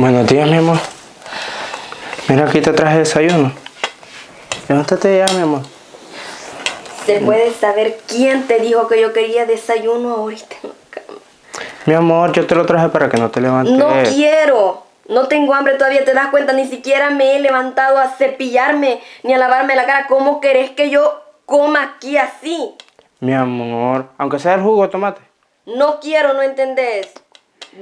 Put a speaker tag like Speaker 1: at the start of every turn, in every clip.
Speaker 1: Buenos días, mi amor. Mira, aquí te traje desayuno. Levántate ya, mi amor.
Speaker 2: ¿Se puede saber quién te dijo que yo quería desayuno ahorita en la cama?
Speaker 1: Mi amor, yo te lo traje para que no te levantes.
Speaker 2: No quiero. No tengo hambre todavía, te das cuenta, ni siquiera me he levantado a cepillarme ni a lavarme la cara. ¿Cómo querés que yo coma aquí así?
Speaker 1: Mi amor, aunque sea el jugo de tomate.
Speaker 2: No quiero, no entendés.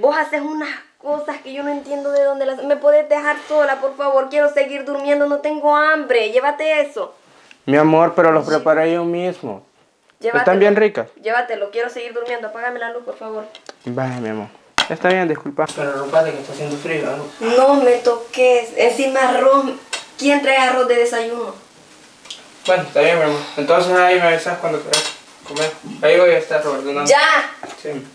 Speaker 2: Vos haces unas cosas que yo no entiendo de dónde las... ¿Me puedes dejar sola, por favor? Quiero seguir durmiendo, no tengo hambre. Llévate eso.
Speaker 1: Mi amor, pero los preparé yo mismo.
Speaker 2: Llévatelo.
Speaker 1: Están bien ricas.
Speaker 2: Llévatelo, quiero seguir durmiendo. Apágame la luz, por favor.
Speaker 1: Vaya, mi amor. Está bien, disculpa. Pero arropate que está haciendo frío, ¿no?
Speaker 2: No me toques. Encima arroz. ¿Quién trae arroz de desayuno?
Speaker 1: Bueno, está bien, mi amor. Entonces ahí me avisas cuando quieras comer. Ahí voy a estar, Roberto. ¿no?
Speaker 2: ¡Ya!
Speaker 1: Sí.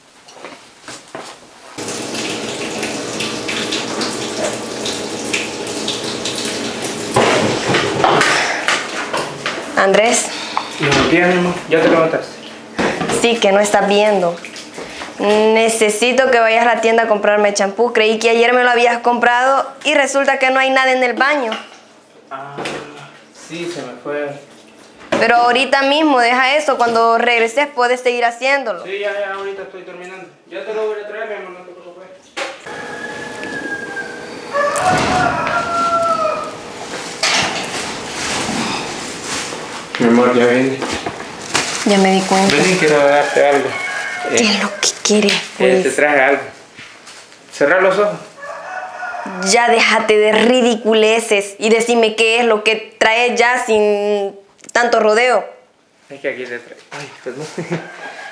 Speaker 2: Andrés,
Speaker 1: mi amor. ¿Ya te levantaste?
Speaker 2: sí que no estás viendo. Necesito que vayas a la tienda a comprarme champú. Creí que ayer me lo habías comprado y resulta que no hay nada en el baño.
Speaker 1: Ah, sí, se me fue.
Speaker 2: Pero ahorita mismo, deja eso. Cuando regreses puedes seguir haciéndolo.
Speaker 1: Sí, ya, ya, ahorita estoy terminando. Ya te lo voy a traer, mi amor, no te preocupes. Mi amor, ya vine.
Speaker 2: Ya me di cuenta.
Speaker 1: Ven y quiero darte algo.
Speaker 2: ¿Qué es lo que quieres,
Speaker 1: eh, te
Speaker 2: pues?
Speaker 1: traje algo. Cerrar los ojos.
Speaker 2: Ya déjate de ridiculeces y decime qué es lo que traes ya sin tanto rodeo.
Speaker 1: Es que aquí te trae. Ay, perdón.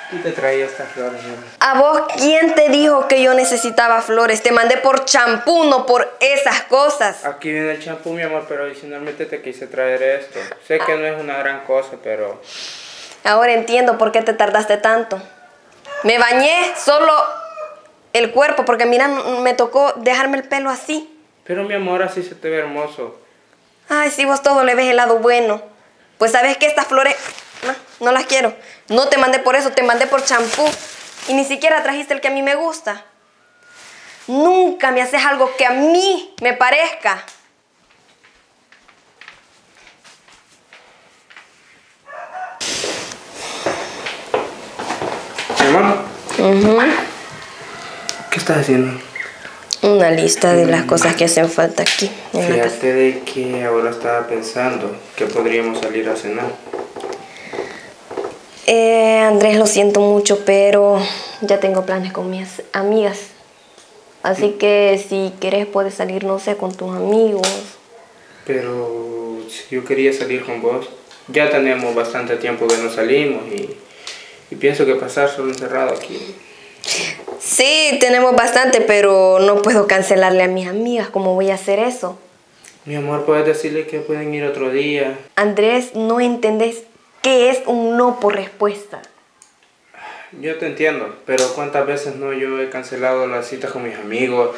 Speaker 1: Aquí te traía estas flores.
Speaker 2: ¿A vos quién te dijo que yo necesitaba flores? Te mandé por champú, no por esas cosas.
Speaker 1: Aquí viene el champú, mi amor, pero adicionalmente te quise traer esto. Sé que no es una gran cosa, pero...
Speaker 2: Ahora entiendo por qué te tardaste tanto. Me bañé solo el cuerpo porque mira, me tocó dejarme el pelo así.
Speaker 1: Pero mi amor, así se te ve hermoso.
Speaker 2: Ay, si vos todo le ves el lado bueno. Pues sabes que estas flores no, no las quiero. No te mandé por eso, te mandé por champú. Y ni siquiera trajiste el que a mí me gusta. Nunca me haces algo que a mí me parezca.
Speaker 1: Mi amor, ¿qué estás haciendo?
Speaker 2: Una lista de las cosas que hacen falta aquí en la casa.
Speaker 1: Fíjate de que ahora estaba pensando que podríamos salir a cenar.
Speaker 2: Eh, Andrés, lo siento mucho, pero ya tengo planes con mis amigas. Así que si quieres puedes salir, no sé, con tus amigos.
Speaker 1: Pero si yo quería salir con vos, ya tenemos bastante tiempo que no salimos y, y pienso que pasar solo encerrado aquí.
Speaker 2: Sí, tenemos bastante, pero no puedo cancelarle a mis amigas. ¿Cómo voy a hacer eso?
Speaker 1: Mi amor, puedes decirle que pueden ir otro día.
Speaker 2: Andrés, no entendés qué es un no por respuesta.
Speaker 1: Yo te entiendo, pero cuántas veces no yo he cancelado las citas con mis amigos.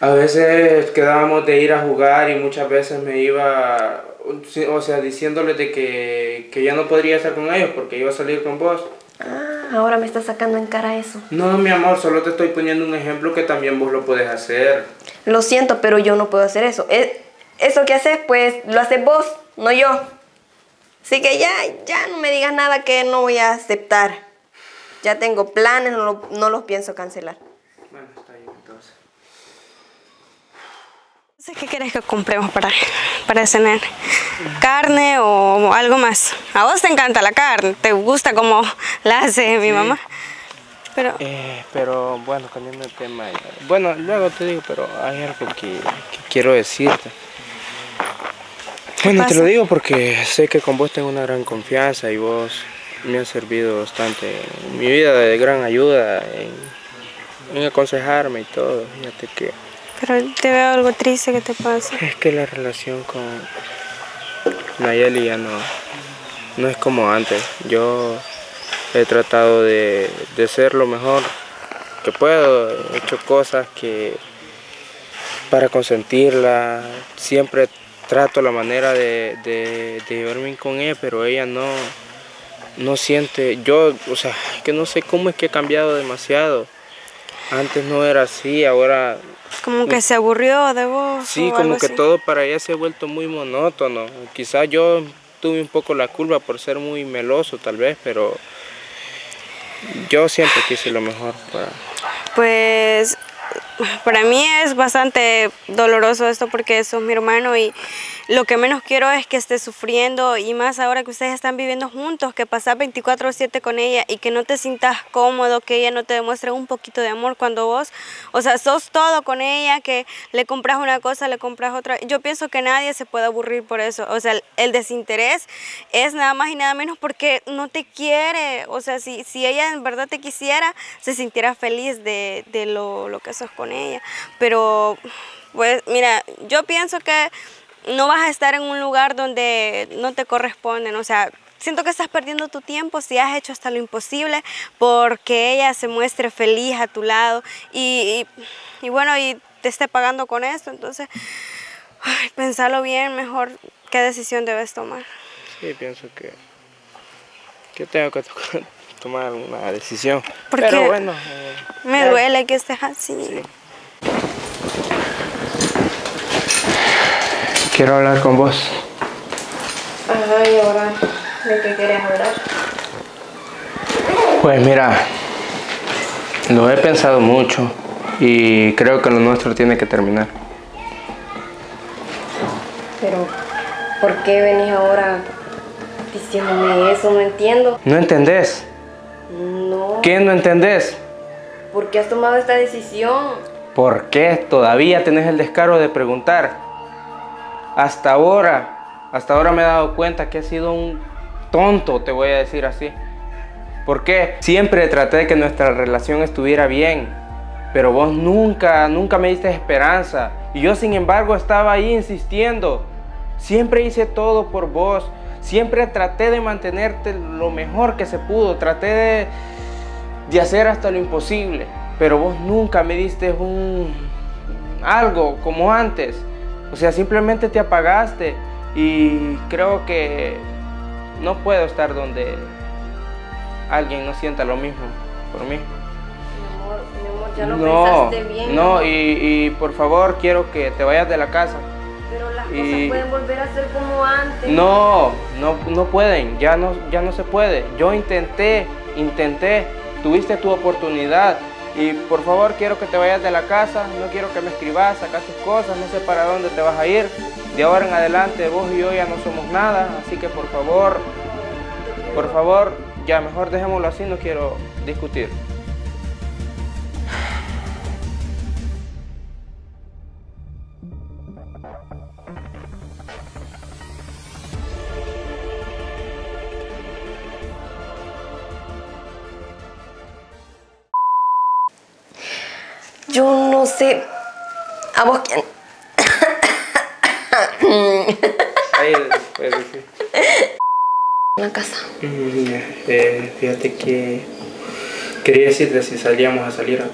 Speaker 1: A veces quedábamos de ir a jugar y muchas veces me iba, o sea, diciéndoles de que, que ya no podría estar con ellos porque iba a salir con vos.
Speaker 2: Ah, ahora me estás sacando en cara eso.
Speaker 1: No, mi amor, solo te estoy poniendo un ejemplo que también vos lo puedes hacer.
Speaker 2: Lo siento, pero yo no puedo hacer eso. Eh, Eso que haces, pues lo haces vos, no yo. Así que ya, ya no me digas nada que no voy a aceptar. Ya tengo planes, no, no los pienso cancelar.
Speaker 1: Bueno, está bien entonces.
Speaker 3: Entonces, ¿Qué quieres que compremos para, para cenar? ¿Carne o algo más? A vos te encanta la carne, te gusta cómo la hace mi mamá. Pero
Speaker 1: Eh, pero bueno, cambiando el tema. ya. Bueno, luego te digo, pero hay algo que, que quiero decirte. Bueno, te lo digo porque sé que con vos tengo una gran confianza y vos me has servido bastante en mi vida de gran ayuda en, en aconsejarme y todo. Fíjate que
Speaker 3: pero te veo algo triste, ¿qué te pasa?
Speaker 1: es que la relación con Nayeli ya no, no es como antes. Yo he tratado de, de ser lo mejor que puedo. He hecho cosas que para consentirla. Siempre trato la manera de, de, de llevarme con ella, pero ella no, no siente. Yo, o sea, que no sé cómo es que he cambiado demasiado. Antes no era así, ahora
Speaker 3: Como que se aburrió de vos.
Speaker 1: sí,
Speaker 3: o
Speaker 1: como
Speaker 3: algo
Speaker 1: que
Speaker 3: así.
Speaker 1: todo para ella se ha vuelto muy monótono. Quizá yo tuve un poco la culpa por ser muy meloso tal vez, pero yo siempre quise lo mejor para...
Speaker 3: Pues para mí es bastante doloroso esto porque sos mi hermano y lo que menos quiero es que estés sufriendo y más ahora que ustedes están viviendo juntos, que pasás 24/7 con ella y que no te sientas cómodo, que ella no te demuestre un poquito de amor cuando vos, o sea, sos todo con ella, que le compras una cosa, le compras otra. Yo pienso que nadie se puede aburrir por eso, o sea, el, el desinterés es nada más y nada menos porque no te quiere, o sea, si, si ella en verdad te quisiera, se sintiera feliz de, de lo, lo que sos con ella. Pero, pues, mira, yo pienso que no vas a estar en un lugar donde no te corresponden, o sea, siento que estás perdiendo tu tiempo si has hecho hasta lo imposible porque ella se muestre feliz a tu lado y, y- y bueno, y te esté pagando con esto, entonces, ay, pensarlo bien, mejor qué decisión debes tomar.
Speaker 1: Sí, pienso que, que tengo que to- tomar una decisión.
Speaker 3: ¿Por
Speaker 1: pero
Speaker 3: qué?
Speaker 1: bueno, eh,
Speaker 3: Me
Speaker 1: ya-
Speaker 3: duele que estés así.
Speaker 1: quiero hablar con vos.
Speaker 2: Ajá, y ahora, ¿de qué quieres hablar?
Speaker 1: Pues mira, lo he pensado mucho y creo que lo nuestro tiene que terminar.
Speaker 2: Pero, ¿por qué venís ahora diciéndome eso? No entiendo.
Speaker 1: ¿No entendés?
Speaker 2: No.
Speaker 1: ¿Qué no entendés?
Speaker 2: ¿Por qué has tomado esta decisión?
Speaker 1: ¿Por qué todavía tenés el descaro de preguntar? Hasta ahora, hasta ahora me he dado cuenta que he sido un tonto, te voy a decir así. ¿Por qué? Siempre traté de que nuestra relación estuviera bien, pero vos nunca, nunca me diste esperanza. Y yo sin embargo estaba ahí insistiendo. Siempre hice todo por vos. Siempre traté de mantenerte lo mejor que se pudo. Traté de, de hacer hasta lo imposible. Pero vos nunca me diste un algo como antes. O sea, simplemente te apagaste. Y creo que no puedo estar donde alguien no sienta lo mismo por mí.
Speaker 2: Mi amor, mi amor, ya lo
Speaker 1: no,
Speaker 2: pensaste bien.
Speaker 1: no, y por favor quiero que te vayas de la casa. Y-
Speaker 2: cosas pueden volver a ser como antes.
Speaker 1: No, no, no pueden, ya no, ya no se puede. Yo intenté, intenté, tuviste tu oportunidad. Y por favor quiero que te vayas de la casa, no quiero que me escribas, saca tus cosas, no sé para dónde te vas a ir. De ahora en adelante vos y yo ya no somos nada, así que por favor, por favor, ya mejor dejémoslo así, no quiero discutir.
Speaker 2: Yo no sé. ¿A vos quién?
Speaker 1: Decir.
Speaker 2: En la casa.
Speaker 1: fíjate que quería decirte si salíamos a salir.